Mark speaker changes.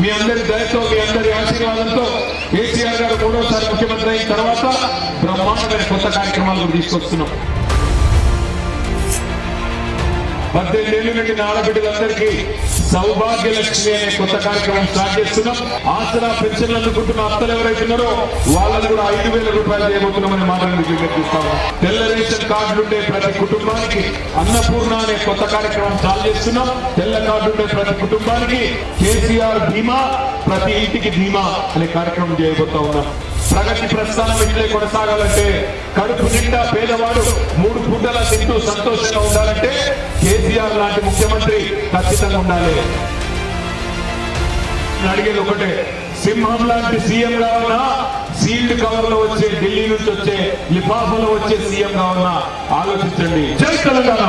Speaker 1: మీ అందరి దయతో మీ అందరి ఆశీర్వాదంతో కేసీఆర్ గారు మూడోసారి ముఖ్యమంత్రి అయిన తర్వాత బ్రహ్మాండమైన కొత్త కార్యక్రమాలు తీసుకొస్తున్నాం. పద్దెనిమిది పద్దెనిమిదేళ్ళ నుండి ఆడబిడ్డలందరికీ సౌభాగ్య లక్ష్మి అనే కొత్త కార్యక్రమం స్టార్ట్ చేస్తున్నాం. ఆసరా పెన్షన్లు అందుకుంటున్న అత్తలు ఎవరైతే ఉన్నారో వాళ్ళని కూడా ఐదు వేల రూపాయలు చేయబోతున్నామని మాటలు విజ్ఞప్తిస్తాము తెల్ల రేషన్ కార్డులు ఉండే ప్రతి కుటుంబానికి అన్నపూర్ణ అనే కొత్త కార్యక్రమం స్టార్ట్ చేస్తున్నాం. తెల్ల కార్డు ఉండే ప్రతి కుటుంబానికి కేసీఆర్ బీమా ప్రతి ఇంటికి బీమా అనే కార్యక్రమం చేయబోతా ఉన్నాం. ప్రగతి ప్రస్థానం ఇట్లే కొనసాగాలంటే కడుపు నిండా పేదవాడు మూడు పూటలా తింటూ సంతోషంగా ఉండాలంటే కేసీఆర్ లాంటి ముఖ్యమంత్రి ఖచ్చితంగా ఉండాలి. అడిగేది ఒకటే సింహం లాంటి సీఎం కావాలన్నా సీల్డ్ కవర్లో వచ్చే ఢిల్లీ నుంచి వచ్చే లిఫాఫలో వచ్చే సీఎం కావాలన్నా ఆలోచించండి. జై తెలంగాణ!